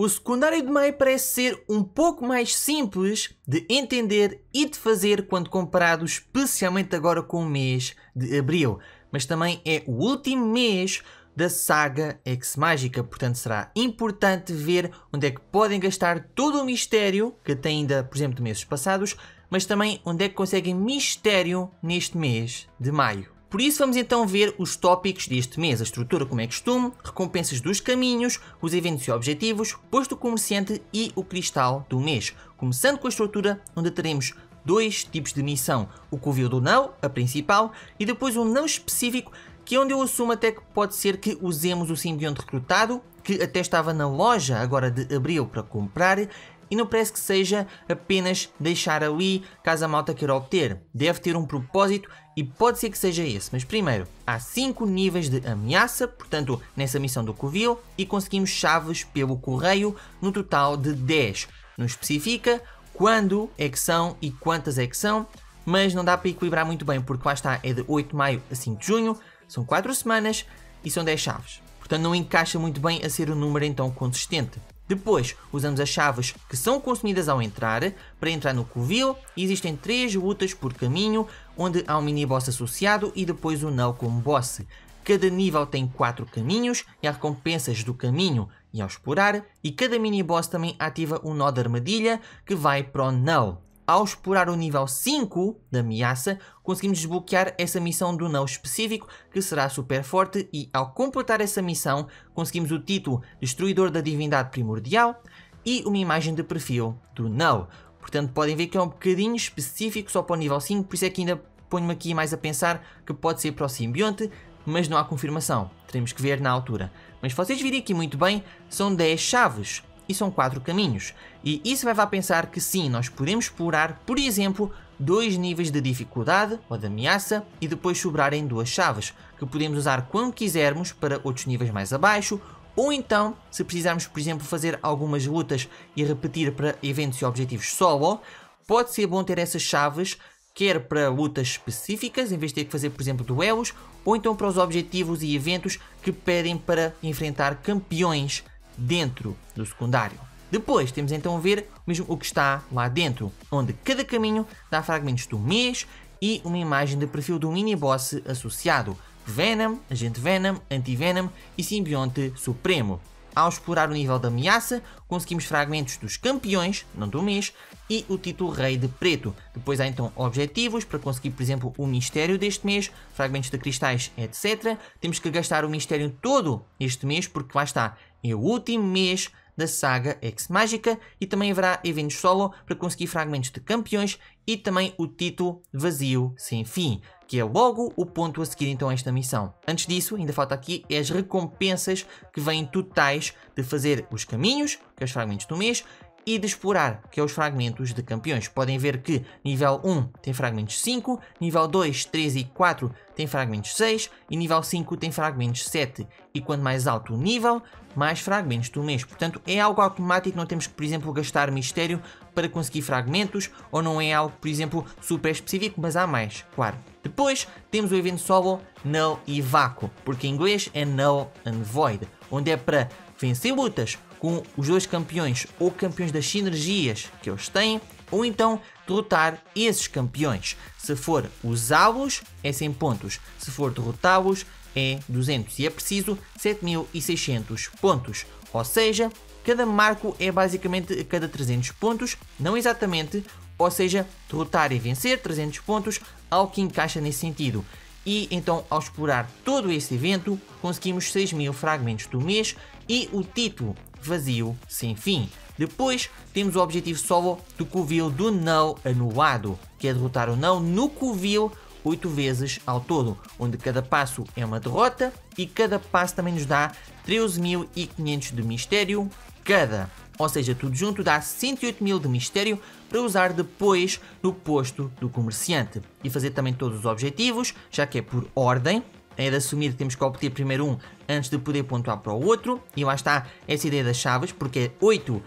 O secundário de maio parece ser um pouco mais simples de entender e de fazer quando comparado especialmente agora com o mês de abril, mas também é o último mês da saga Ex Mágica, portanto será importante ver onde é que podem gastar todo o mistério que tem ainda, por exemplo, de meses passados, mas também onde é que conseguem mistério neste mês de maio. Por isso vamos então ver os tópicos deste mês, a estrutura como é costume, recompensas dos caminhos, os eventos e objetivos, posto comerciante e o cristal do mês. Começando com a estrutura onde teremos dois tipos de missão, o covil do não, a principal, e depois um não específico, que é onde eu assumo até que pode ser que usemos o simbionte recrutado, que até estava na loja agora de abril para comprar, e não parece que seja apenas deixar ali caso a malta queira obter. Deve ter um propósito e pode ser que seja esse. Mas primeiro, há 5 níveis de ameaça, portanto, nessa missão do Covil, e conseguimos chaves pelo correio no total de 10. Não especifica quando é que são e quantas é que são, mas não dá para equilibrar muito bem, porque lá está, é de 8 de maio a 5 de junho, são 4 semanas e são 10 chaves. Portanto, não encaixa muito bem a ser um número então consistente. Depois, usamos as chaves que são consumidas ao entrar para entrar no covil existem três lutas por caminho, onde há um mini boss associado e depois o Null como boss. Cada nível tem 4 caminhos e há recompensas do caminho e ao explorar, e cada mini boss também ativa um nó de armadilha que vai para o Null. Ao explorar o nível 5 da ameaça, conseguimos desbloquear essa missão do não específico, que será super forte, e ao completar essa missão, conseguimos o título Destruidor da Divindade Primordial e uma imagem de perfil do Null. Portanto, podem ver que é um bocadinho específico só para o nível 5, por isso é que ainda ponho-me aqui mais a pensar que pode ser para o simbionte, mas não há confirmação. Teremos que ver na altura. Mas vocês virem aqui muito bem, são 10 chaves e são quatro caminhos. E isso vai a pensar que sim, nós podemos explorar, por exemplo, dois níveis de dificuldade ou de ameaça e depois sobrarem duas chaves, que podemos usar quando quisermos para outros níveis mais abaixo, ou então, se precisarmos, por exemplo, fazer algumas lutas e repetir para eventos e objetivos solo, pode ser bom ter essas chaves quer para lutas específicas, em vez de ter que fazer, por exemplo, duelos, ou então para os objetivos e eventos que pedem para enfrentar campeões dentro do secundário. Depois temos então a ver mesmo o que está lá dentro, onde cada caminho dá fragmentos do mês e uma imagem de perfil do mini-boss associado, Venom, Agente Venom, Anti-Venom e Simbionte Supremo. Ao explorar o nível da ameaça, conseguimos fragmentos dos campeões, não do mês, e o título Rei de Preto. Depois há então objetivos para conseguir, por exemplo, o mistério deste mês, fragmentos de cristais, etc. Temos que gastar o mistério todo este mês, porque lá está, é o último mês da saga Ex Mágica e também haverá eventos solo para conseguir fragmentos de campeões e também o título Vazio Sem Fim, que é logo o ponto a seguir então a esta missão. Antes disso, ainda falta aqui as recompensas que vêm totais de fazer os caminhos, que é os fragmentos do mês, e de explorar, que é os fragmentos de campeões. Podem ver que nível 1 tem fragmentos 5, nível 2, 3 e 4 tem fragmentos 6 e nível 5 tem fragmentos 7. E quanto mais alto o nível, mais fragmentos do mês. Portanto, é algo automático, não temos que, por exemplo, gastar mistério para conseguir fragmentos, ou não é algo, por exemplo, super específico, mas há mais, claro. Depois temos o evento solo Null e Vácuo, porque em inglês é Null and Void, onde é para vencer lutas com os dois campeões ou campeões das sinergias que eles têm, ou então derrotar esses campeões. Se for usá-los, é 100 pontos. Se for derrotá-los, é 200. E é preciso 7600 pontos. Ou seja, cada marco é basicamente a cada 300 pontos, não exatamente, ou seja, derrotar e vencer 300 pontos, algo que encaixa nesse sentido. E então, ao explorar todo esse evento, conseguimos 6000 fragmentos do mês e o título vazio sem fim. Depois temos o objetivo solo do Covil do não anulado, que é derrotar o não no Covil 8 vezes ao todo, onde cada passo é uma derrota e cada passo também nos dá 13.500 de mistério cada. Ou seja, tudo junto dá 108.000 de mistério para usar depois no posto do comerciante. E fazer também todos os objetivos, já que é por ordem, é de assumir que temos que obter primeiro um antes de poder pontuar para o outro. E lá está essa ideia das chaves, porque é 8,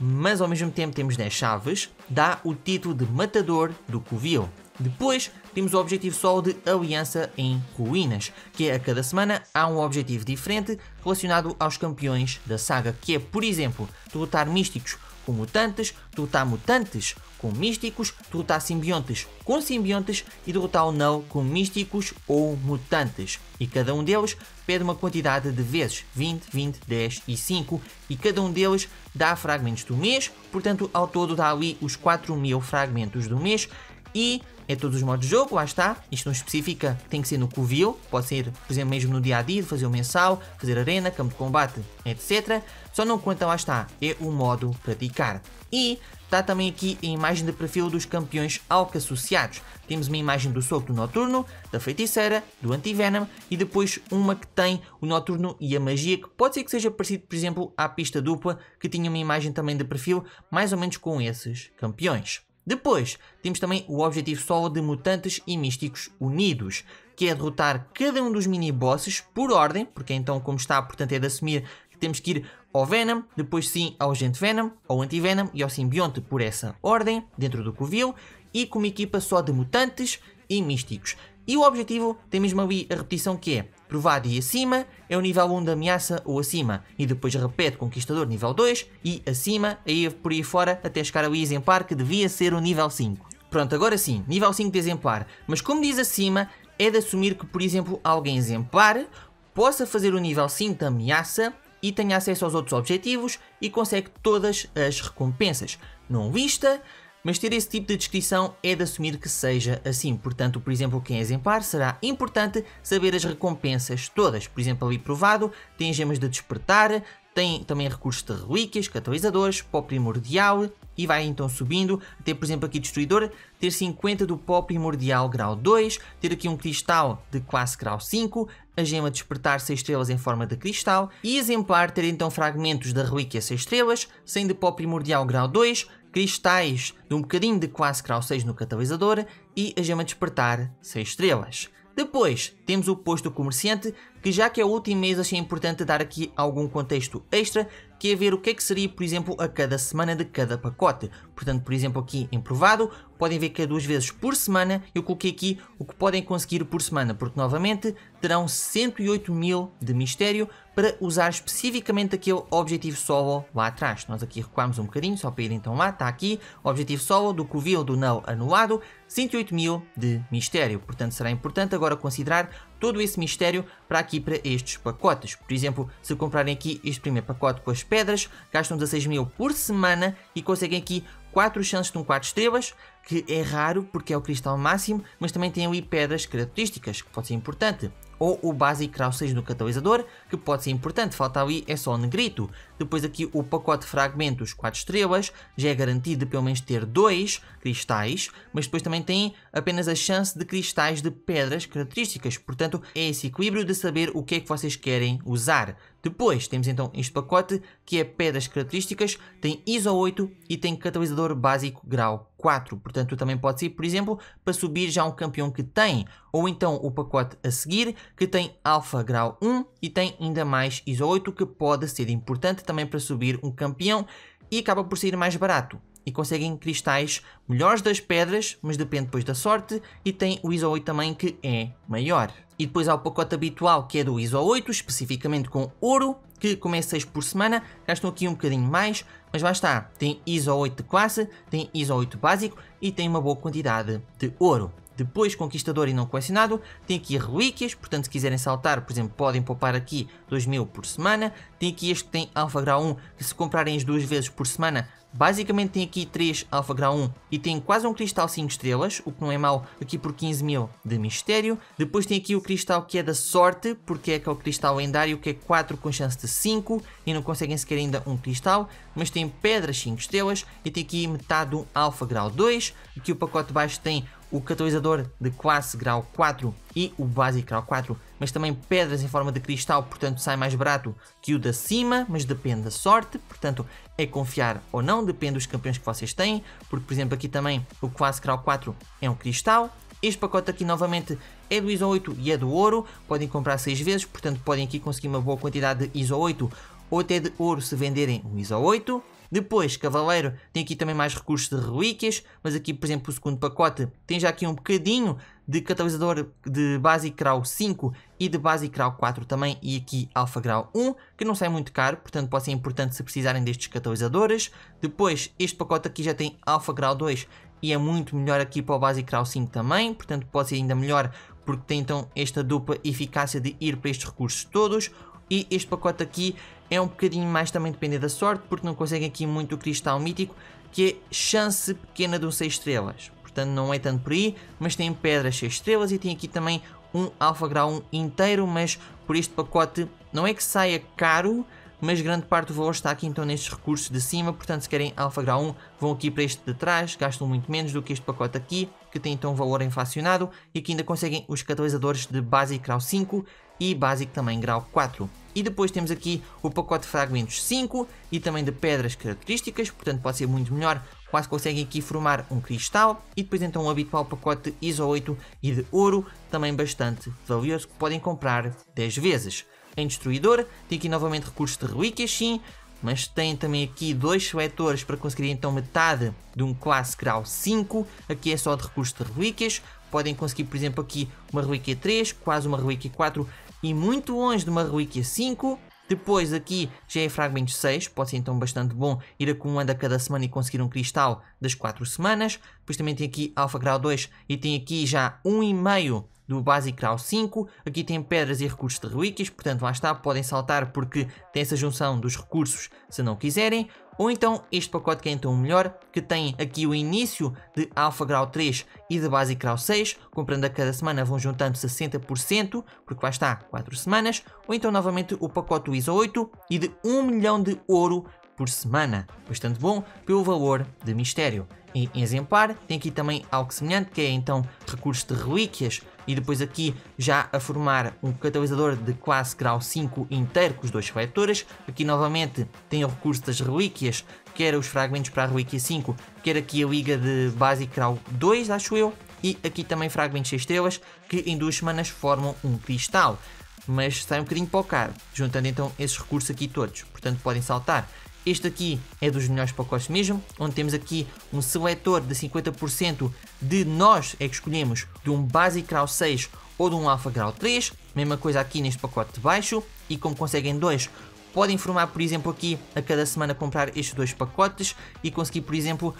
mas ao mesmo tempo temos 10 chaves, dá o título de Matador do Covil. Depois temos o objetivo solo de Aliança em Ruínas, que é a cada semana há um objetivo diferente relacionado aos campeões da saga, que é, por exemplo, derrotar místicos com mutantes, derrotar mutantes com místicos, derrotar simbiontes com simbiontes e derrotar o Null com místicos ou mutantes. E cada um deles pede uma quantidade de vezes, 20, 20, 10 e 5, e cada um deles dá fragmentos do mês, portanto ao todo dá ali os 4000 fragmentos do mês e é todos os modos de jogo, lá está. Isto não especifica, tem que ser no Covil, pode ser, por exemplo, mesmo no dia a dia, fazer o mensal, fazer arena, campo de combate, etc. Só não conta, lá está, é o modo praticar. E está também aqui a imagem de perfil dos campeões Alca associados. Temos uma imagem do soco do Noturno, da Feiticeira, do Anti-Venom e depois uma que tem o Noturno e a Magia, que pode ser que seja parecido, por exemplo, à pista dupla, que tinha uma imagem também de perfil mais ou menos com esses campeões. Depois, temos também o objetivo solo de Mutantes e Místicos Unidos, que é derrotar cada um dos mini-bosses por ordem, porque então como está, portanto é de assumir que temos que ir ao Venom, depois sim ao Agente Venom, ao Anti-Venom e ao Simbionte por essa ordem, dentro do Covil, e com uma equipa só de Mutantes e Místicos. E o objetivo tem mesmo ali a repetição que é provado e acima é o nível 1 da ameaça ou acima, e depois repete conquistador nível 2 e acima, aí por aí fora até chegar ao exemplar que devia ser o nível 5. Pronto, agora sim, nível 5 de exemplar, mas como diz acima, é de assumir que, por exemplo, alguém exemplar possa fazer o nível 5 da ameaça e tenha acesso aos outros objetivos e consegue todas as recompensas. Não vista, mas ter esse tipo de descrição é de assumir que seja assim. Portanto, por exemplo, quem é exemplar será importante saber as recompensas todas. Por exemplo, ali provado, tem gemas de despertar, tem também recursos de relíquias, catalisadores, pó primordial e vai então subindo até, por exemplo, aqui destruidor, ter 50 do pó primordial grau 2, ter aqui um cristal de classe grau 5, a gema despertar 6 estrelas em forma de cristal e exemplar ter então fragmentos da relíquia 6 estrelas, 100 de pó primordial grau 2, cristais de um bocadinho de classe grau 6 no catalisador e a gema despertar 6 estrelas. Depois temos o posto comerciante, que já que é o último mês achei importante dar aqui algum contexto extra, que é ver o que é que seria, por exemplo, a cada semana de cada pacote. Portanto, por exemplo, aqui em provado, podem ver que é duas vezes por semana, eu coloquei aqui o que podem conseguir por semana, porque novamente terão 108 mil de mistério para usar especificamente aquele objetivo solo lá atrás. Nós aqui recuamos um bocadinho, só para ir então lá, está aqui, objetivo solo do Covil do Null anulado, 108 mil de mistério. Portanto, será importante agora considerar todo esse mistério para aqui para estes pacotes. Por exemplo, se comprarem aqui este primeiro pacote com as pedras, gastam 16 mil por semana e conseguem aqui 4 chances de um 4 estrelas, que é raro porque é o cristal máximo, mas também tem ali pedras características, que pode ser importante ou o Basic Grau 6 no catalisador, que pode ser importante, falta ali é só o negrito. Depois aqui o pacote fragmentos 4 estrelas, já é garantido de pelo menos ter 2 cristais, mas depois também tem apenas a chance de cristais de pedras características, portanto é esse equilíbrio de saber o que é que vocês querem usar. Depois temos então este pacote que é pedras características, tem ISO 8 e tem catalisador básico grau 4. Portanto, também pode ser, por exemplo, para subir já um campeão que tem, ou então o pacote a seguir que tem alfa grau 1 e tem ainda mais ISO 8 que pode ser importante também para subir um campeão e acaba por ser mais barato e conseguem cristais melhores das pedras, mas depende depois da sorte, e tem o ISO 8 também que é maior. E depois há o pacote habitual que é do ISO 8, especificamente com ouro, que como é 6 por semana, gastam aqui um bocadinho mais, mas lá está, tem ISO 8 de classe, tem ISO 8 básico e tem uma boa quantidade de ouro. Depois, conquistador e não colecionado, tem aqui relíquias, portanto se quiserem saltar, por exemplo, podem poupar aqui 2000 por semana. Tem aqui este que tem alfa grau 1, que se comprarem as duas vezes por semana, Basicamente tem aqui 3 Alpha Grau 1 e tem quase um cristal 5 estrelas, o que não é mau aqui por 15 mil de mistério. Depois tem aqui o cristal que é da sorte, porque é aquele cristal lendário que é 4 com chance de 5 e não conseguem sequer ainda um cristal. Mas tem pedras 5 estrelas e tem aqui metade do Alpha Grau 2. Aqui o pacote baixo tem o catalisador de classe grau 4 e o básico grau 4, mas também pedras em forma de cristal, portanto sai mais barato que o da cima, mas depende da sorte, portanto é confiar ou não, depende dos campeões que vocês têm, porque por exemplo aqui também o classe grau 4 é um cristal, este pacote aqui novamente é do ISO 8 e é do ouro, podem comprar 6 vezes, portanto podem aqui conseguir uma boa quantidade de ISO 8 ou até de ouro se venderem o ISO 8. Depois, Cavaleiro tem aqui também mais recursos de relíquias, mas aqui, por exemplo, o segundo pacote tem já aqui um bocadinho de catalisador de Basic Grau 5 e de Basic Grau 4 também, e aqui Alpha Grau 1, que não sai muito caro, portanto pode ser importante se precisarem destes catalisadores. Depois, este pacote aqui já tem Alpha Grau 2 e é muito melhor aqui para o Basic Grau 5 também, portanto pode ser ainda melhor porque tem então esta dupla eficácia de ir para estes recursos todos. E este pacote aqui é um bocadinho mais também depender da sorte, porque não conseguem aqui muito o cristal mítico, que é chance pequena de um 6 estrelas. Portanto, não é tanto por aí, mas tem pedras 6 estrelas e tem aqui também um Alpha Grau 1 inteiro, mas por este pacote não é que saia caro, mas grande parte do valor está aqui então nestes recursos de cima, portanto se querem Alpha Grau 1 vão aqui para este de trás, gastam muito menos do que este pacote aqui, que tem então um valor inflacionado e que ainda conseguem os catalisadores de Basic Grau 5 e Basic também Grau 4. E depois temos aqui o pacote de fragmentos 5 e também de pedras características, portanto pode ser muito melhor, quase conseguem aqui formar um cristal. E depois então o habitual pacote ISO 8 e de ouro, também bastante valioso, que podem comprar 10 vezes. Em destruidor, tem aqui novamente recursos de relíquias, sim, mas tem também aqui dois seletores para conseguir então metade de um classe grau 5, aqui é só de recursos de relíquias, podem conseguir por exemplo aqui uma relíquia 3, quase uma relíquia 4 e muito longe de uma relíquia 5. Depois aqui já é fragmentos 6, pode ser então bastante bom ir acumulando a cada semana e conseguir um cristal das 4 semanas. Depois também tem aqui Alpha Grau 2 e tem aqui já 1,5 do Basic Grau 5. Aqui tem pedras e recursos de relíquias, portanto lá está, podem saltar porque tem essa junção dos recursos se não quiserem. Ou então este pacote que é então o melhor, que tem aqui o início de Alpha Grau 3 e de Basic Grau 6, comprando a cada semana vão juntando 60%, porque lá está 4 semanas, ou então novamente o pacote do ISO 8 e de 1 milhão de ouro por semana, bastante bom pelo valor de mistério. Em exemplar, tem aqui também algo semelhante, que é então recursos de relíquias, e depois aqui já a formar um catalisador de classe grau 5 inteiro com os dois seletores. Aqui novamente tem o recurso das relíquias, quer os fragmentos para a relíquia 5, quer aqui a liga de Basic grau 2, acho eu. E aqui também fragmentos 6 estrelas, que em duas semanas formam um cristal. Mas sai um bocadinho para o caro, juntando então esses recursos aqui todos. Portanto podem saltar este aqui é dos melhores pacotes mesmo, onde temos aqui um seletor de 50% de nós é que escolhemos de um Basic Grau 6 ou de um Alpha Grau 3, mesma coisa aqui neste pacote de baixo, e como conseguem dois, podem formar por exemplo aqui a cada semana comprar estes dois pacotes. E conseguir por exemplo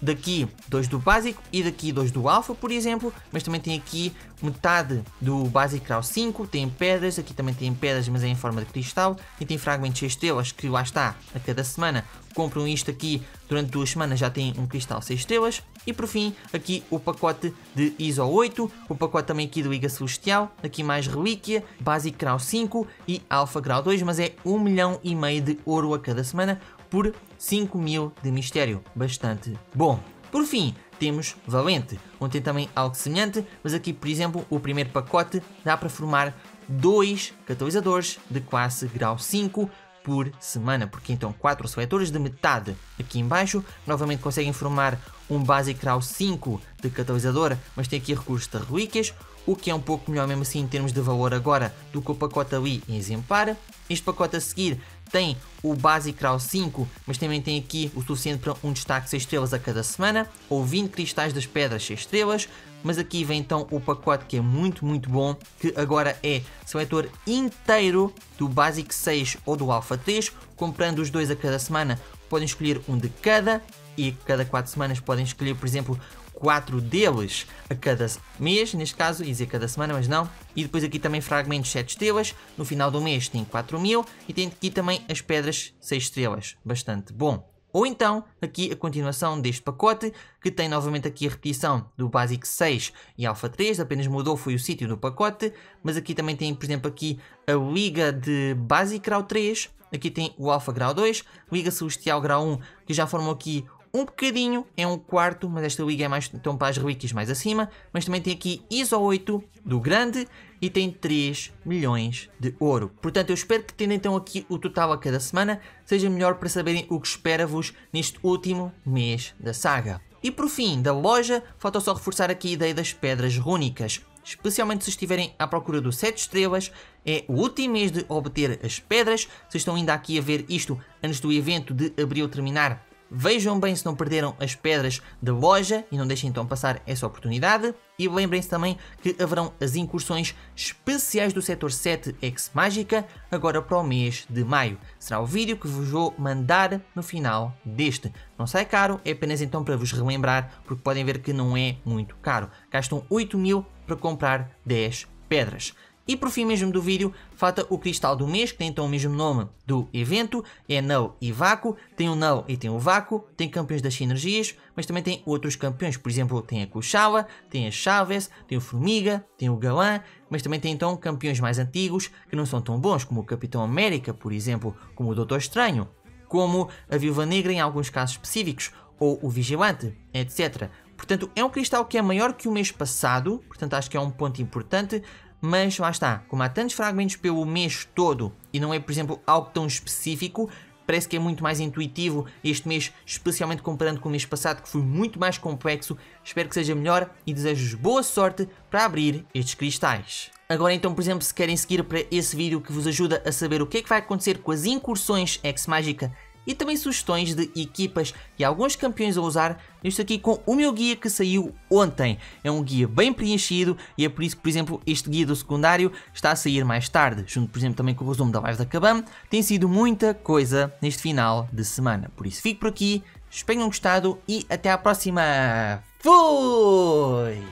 daqui dois do básico e daqui dois do alfa, por exemplo, mas também tem aqui metade do básico grau 5, tem pedras, aqui também tem pedras, mas é em forma de cristal, e tem fragmentos 6 estrelas, que lá está, a cada semana compram isto aqui, durante duas semanas já tem um cristal 6 estrelas, e por fim, aqui o pacote de ISO 8, o pacote também aqui do Liga Celestial, aqui mais relíquia, básico grau 5 e alfa grau 2, mas é 1 milhão e meio de ouro a cada semana, por 5 mil de mistério. Bastante bom. Por fim, temos Valente, onde tem também algo semelhante, mas aqui, por exemplo, o primeiro pacote dá para formar dois catalisadores de classe grau 5 por semana, porque então 4 seletores de metade aqui embaixo, novamente conseguem formar um Basic Grau 5 de catalisador, mas tem aqui recursos de relíquias, o que é um pouco melhor mesmo assim em termos de valor agora do que o pacote ali em exemplar. Este pacote a seguir tem o Basic Grau 5, mas também tem aqui o suficiente para um destaque 6 estrelas a cada semana, ou 20 cristais das pedras 6 estrelas, mas aqui vem então o pacote que é muito muito bom, que agora é seletor inteiro do Basic 6 ou do Alpha 3, comprando os dois a cada semana, podem escolher um de cada, e cada 4 semanas podem escolher por exemplo 4 deles a cada mês, neste caso, ia dizer cada semana, mas não. E depois aqui também fragmentos 7 estrelas, no final do mês tem 4 mil e tem aqui também as pedras 6 estrelas, bastante bom. Ou então, aqui a continuação deste pacote, que tem novamente aqui a repetição do Basic 6 e Alpha 3, apenas mudou foi o sítio do pacote, mas aqui também tem, por exemplo, aqui a Liga de Basic Grau 3, aqui tem o Alpha Grau 2, Liga Celestial Grau 1, que já formam aqui um bocadinho, é um quarto, mas esta liga é mais então para as relíquias mais acima, mas também tem aqui ISO 8 do grande e tem 3 milhões de ouro. Portanto, eu espero que tendo então aqui o total a cada semana, seja melhor para saberem o que espera-vos neste último mês da saga. E por fim, da loja, falta só reforçar aqui a ideia das pedras rúnicas. especialmente se estiverem à procura do 7 estrelas. É o último mês de obter as pedras. Se estão ainda aqui a ver isto antes do evento de abril terminar, Vejam bem se não perderam as pedras da loja e não deixem então passar essa oportunidade. E lembrem-se também que haverão as incursões especiais do setor 7 X Mágica agora para o mês de maio. Será o vídeo que vos vou mandar no final deste. Não sai caro, é apenas então para vos relembrar, porque podem ver que não é muito caro. Gastam 8 mil para comprar 10 pedras. E por fim mesmo do vídeo, falta o cristal do mês, que tem então o mesmo nome do evento, é Null e Vácuo, tem o Null e tem o Vácuo, tem campeões das sinergias, mas também tem outros campeões, por exemplo, tem a Kuchawa, tem a Chaves, tem o Formiga, tem o Galã, mas também tem então campeões mais antigos, que não são tão bons, como o Capitão América, por exemplo, como o Doutor Estranho, como a Viúva Negra em alguns casos específicos, ou o Vigilante, etc. Portanto, é um cristal que é maior que o mês passado, portanto acho que é um ponto importante, mas lá está, como há tantos fragmentos pelo mês todo e não é, por exemplo, algo tão específico, parece que é muito mais intuitivo este mês, especialmente comparando com o mês passado, que foi muito mais complexo. Espero que seja melhor e desejo-vos boa sorte para abrir estes cristais. Agora então, por exemplo, se querem seguir para esse vídeo que vos ajuda a saber o que é que vai acontecer com as incursões X-Mágica e também sugestões de equipas e alguns campeões a usar, estou aqui com o meu guia que saiu ontem. É um guia bem preenchido e é por isso que, por exemplo, este guia do secundário está a sair mais tarde, junto, por exemplo, também com o resumo da live da Kabam. Tem sido muita coisa neste final de semana. Por isso, fico por aqui, espero que tenham gostado e até à próxima. Fui!